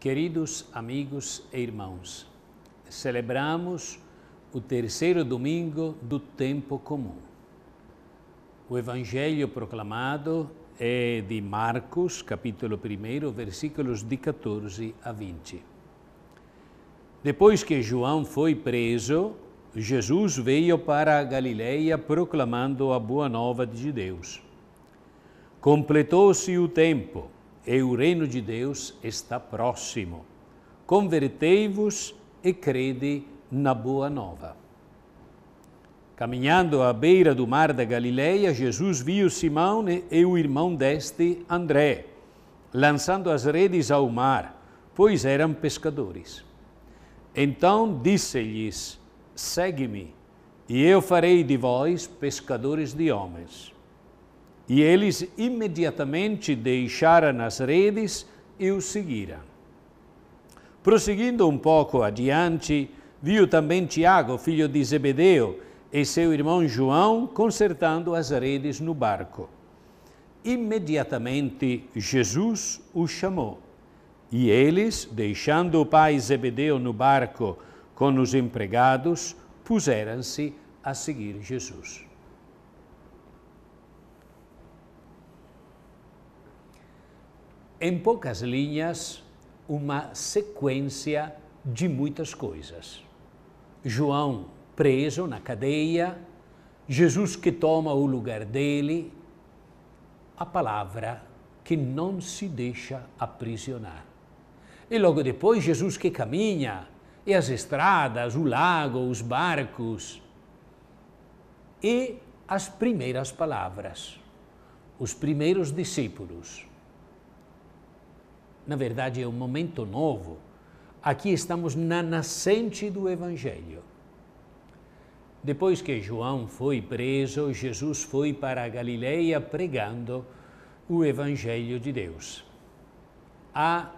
Queridos amigos e irmãos, celebramos o terceiro domingo do tempo comum. O evangelho proclamado é de Marcos, capítulo 1, versículos de 14 a 20. Depois que João foi preso, Jesus veio para a Galileia proclamando a boa nova de Deus. Completou-se o tempo e o reino de Deus está próximo. Convertei-vos e crede na boa nova. Caminhando à beira do mar da Galileia, Jesus viu Simão e o irmão deste, André, lançando as redes ao mar, pois eram pescadores. Então disse-lhes: Segue-me, e eu farei de vós pescadores de homens. E eles imediatamente deixaram as redes e o seguiram. Prosseguindo um pouco adiante, viu também Tiago, filho de Zebedeu, e seu irmão João consertando as redes no barco. Imediatamente Jesus os chamou. E eles, deixando o pai Zebedeu no barco com os empregados, puseram-se a seguir Jesus. Em poucas linhas, uma sequência de muitas coisas. João preso na cadeia, Jesus que toma o lugar dele, a palavra que não se deixa aprisionar. E logo depois, Jesus que caminha, e as estradas, o lago, os barcos, e as primeiras palavras, os primeiros discípulos na verdade, é um momento novo. Aqui estamos na nascente do Evangelho. Depois que João foi preso, Jesus foi para a Galileia pregando o Evangelho de Deus. Há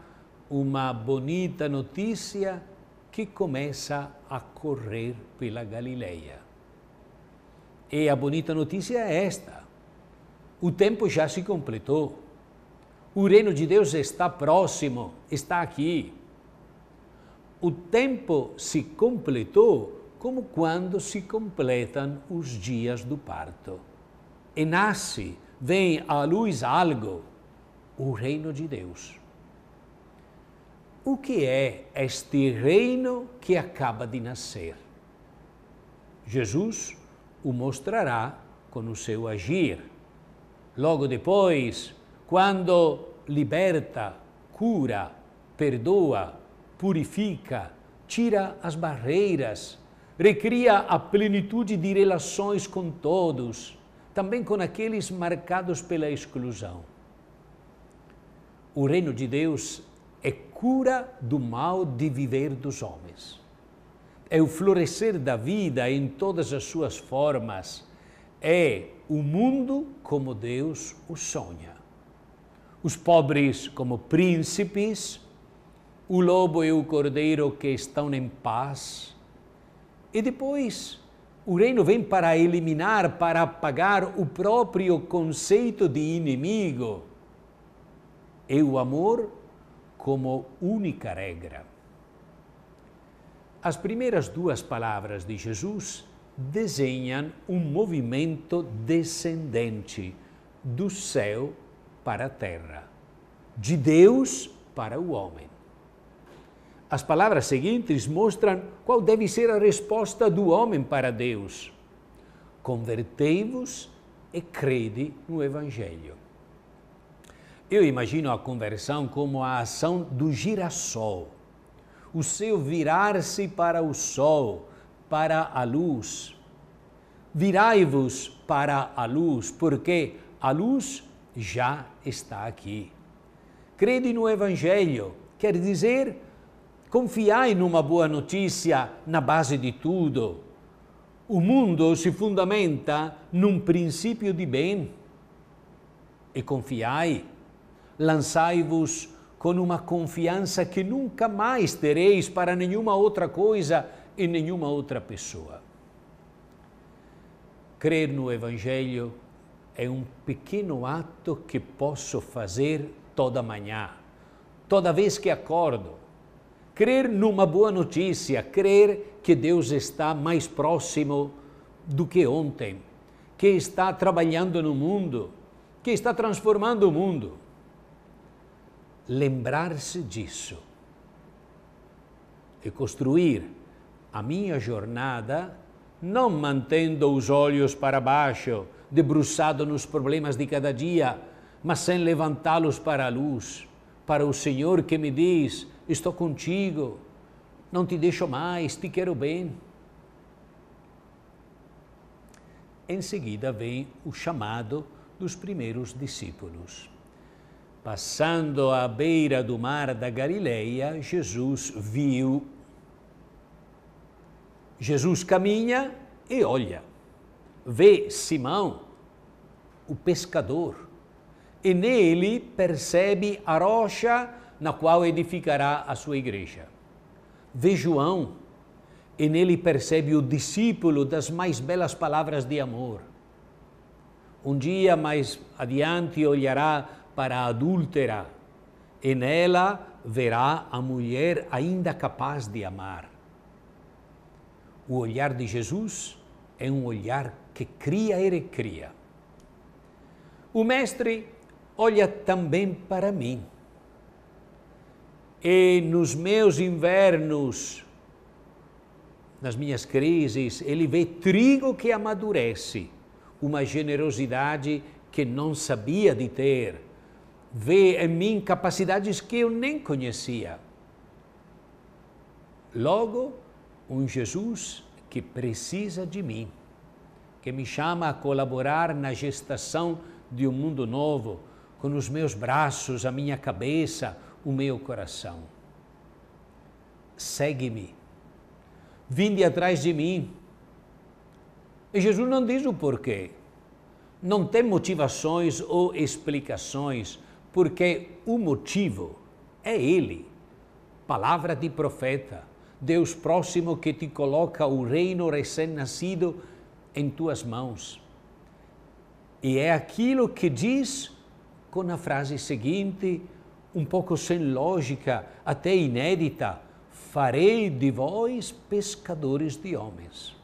uma bonita notícia que começa a correr pela Galileia. E a bonita notícia é esta: o tempo já se completou. O reino de Deus está próximo, está aqui. O tempo se completou como quando se completam os dias do parto. E nasce, vem à luz algo, o reino de Deus. O que é este reino que acaba de nascer? Jesus o mostrará com o seu agir. Logo depois, quando liberta, cura, perdoa, purifica, tira as barreiras, recria a plenitude de relações com todos, também com aqueles marcados pela exclusão. O reino de Deus é cura do mal de viver dos homens. É o florescer da vida em todas as suas formas. É o mundo como Deus o sonha os pobres como príncipes, o lobo e o cordeiro que estão em paz. E depois, o reino vem para eliminar, para apagar o próprio conceito de inimigo. E o amor como única regra. As primeiras duas palavras de Jesus desenham um movimento descendente do céu para a terra, de Deus para o homem. As palavras seguintes mostram qual deve ser a resposta do homem para Deus. Convertei-vos e crede no Evangelho. Eu imagino a conversão como a ação do girassol, o seu virar-se para o sol, para a luz. Virai-vos para a luz, porque a luz já está aqui. Crede no Evangelho, quer dizer, confiai numa boa notícia na base de tudo. O mundo se fundamenta num princípio de bem. E confiai, lançai-vos com uma confiança que nunca mais tereis para nenhuma outra coisa e nenhuma outra pessoa. Crer no Evangelho é um pequeno ato que posso fazer toda manhã, toda vez que acordo. Crer numa boa notícia, crer que Deus está mais próximo do que ontem, que está trabalhando no mundo, que está transformando o mundo. Lembrar-se disso e construir a minha jornada não mantendo os olhos para baixo, debruçado nos problemas de cada dia, mas sem levantá-los para a luz, para o Senhor que me diz: Estou contigo, não te deixo mais, te quero bem. Em seguida vem o chamado dos primeiros discípulos. Passando à beira do mar da Galileia, Jesus viu. Jesus caminha e olha, vê Simão, o pescador, e nele percebe a rocha na qual edificará a sua igreja. Vê João, e nele percebe o discípulo das mais belas palavras de amor. Um dia mais adiante olhará para a adúltera e nela verá a mulher ainda capaz de amar. O olhar de Jesus é um olhar que cria e recria. O Mestre olha também para mim. E nos meus invernos, nas minhas crises, ele vê trigo que amadurece, uma generosidade que não sabia de ter. Vê em mim capacidades que eu nem conhecia. Logo, um Jesus que precisa de mim, que me chama a colaborar na gestação de um mundo novo, com os meus braços, a minha cabeça, o meu coração. Segue-me vinde atrás de mim. E Jesus não diz o porquê. Não tem motivações ou explicações, porque o motivo é Ele. Palavra de profeta, Deus próximo que te coloca o reino recém-nascido em tuas mãos. E é aquilo que diz com a frase seguinte, um pouco sem lógica, até inédita farei de vós pescadores de homens.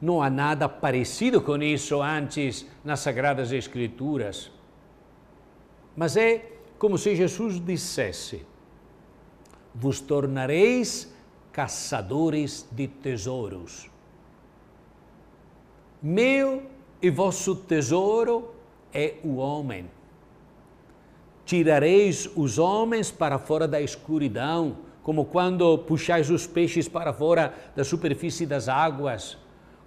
Não há nada parecido com isso antes nas Sagradas Escrituras. Mas é como se Jesus dissesse: Vos tornareis caçadores de tesouros. Meu e vosso tesouro é o homem tirareis os homens para fora da escuridão, como quando puxais os peixes para fora da superfície das águas,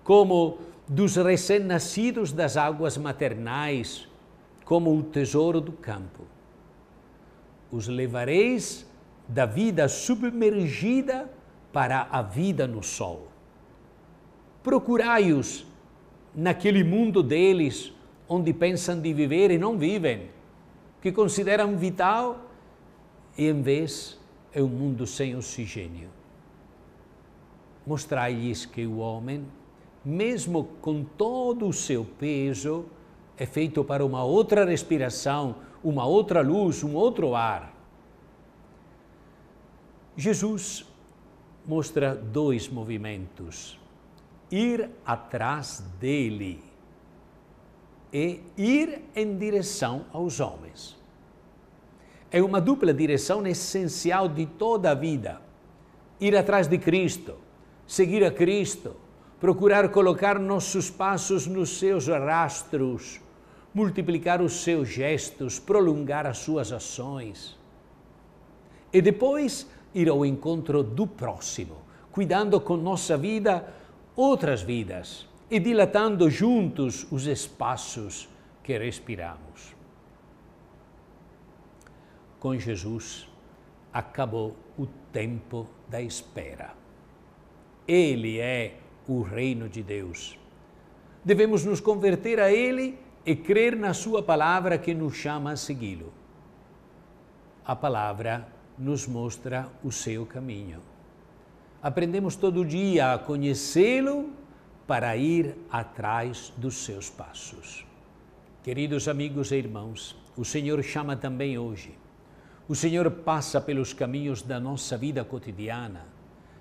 como dos recém-nascidos das águas maternais, como o tesouro do campo. Os levareis da vida submergida para a vida no sol. Procurai-os naquele mundo deles onde pensam de viver e não vivem que consideram vital e, em vez, é um mundo sem oxigênio. Mostrai-lhes que o homem, mesmo com todo o seu peso, é feito para uma outra respiração, uma outra luz, um outro ar. Jesus mostra dois movimentos: ir atrás dele e ir em direção aos homens. É uma dupla direção essencial de toda a vida. Ir atrás de Cristo, seguir a Cristo, procurar colocar nossos passos nos seus rastros, multiplicar os seus gestos, prolongar as suas ações. E depois ir ao encontro do próximo, cuidando com nossa vida outras vidas e dilatando juntos os espaços que respiramos. Com Jesus acabou o tempo da espera. Ele é o reino de Deus. Devemos nos converter a Ele e crer na Sua palavra que nos chama a segui-lo. A palavra nos mostra o seu caminho. Aprendemos todo dia a conhecê-lo para ir atrás dos seus passos. Queridos amigos e irmãos, o Senhor chama também hoje. O Senhor passa pelos caminhos da nossa vida cotidiana.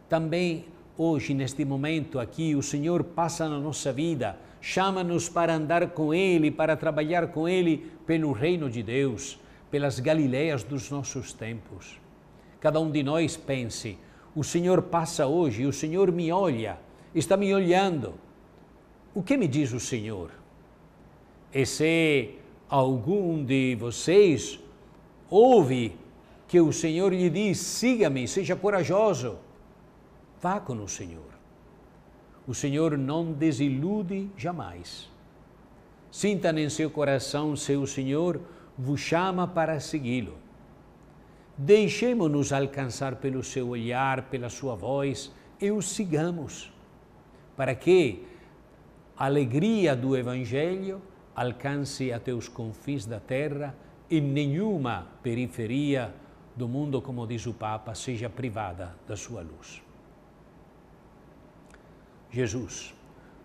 Também hoje, neste momento aqui, o Senhor passa na nossa vida, chama-nos para andar com Ele, para trabalhar com Ele pelo reino de Deus, pelas Galileias dos nossos tempos. Cada um de nós pense: o Senhor passa hoje, o Senhor me olha, está me olhando. O que me diz o Senhor? E se algum de vocês ouve que o Senhor lhe diz: siga-me, seja corajoso, vá com o Senhor. O Senhor não desilude jamais. Sinta em seu coração se o Senhor vos chama para segui-lo. Deixemos-nos alcançar pelo seu olhar, pela sua voz e o sigamos, para que a alegria do Evangelho alcance até os confins da terra e nenhuma periferia do mundo, como diz o Papa, seja privada da sua luz. Jesus,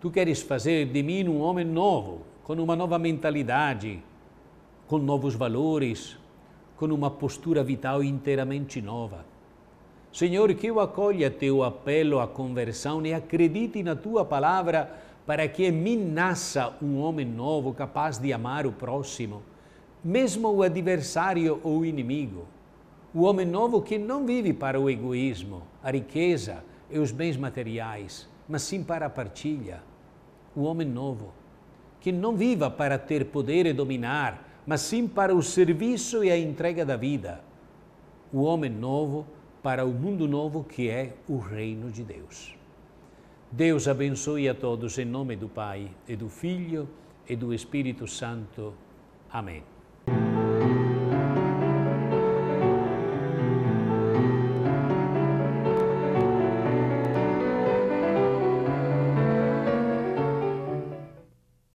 tu queres fazer de mim um homem novo, com uma nova mentalidade, com novos valores, com uma postura vital inteiramente nova. Senhor, que eu acolha teu apelo à conversão e acredite na tua palavra para que em nasça um homem novo capaz de amar o próximo, mesmo o adversário ou o inimigo. O homem novo que não vive para o egoísmo, a riqueza e os bens materiais, mas sim para a partilha. O homem novo, que não viva para ter poder e dominar, mas sim para o serviço e a entrega da vida. O homem novo para o mundo novo que é o reino de Deus. Deus abençoe a todos em nome do Pai e do Filho e do Espírito Santo. Amém.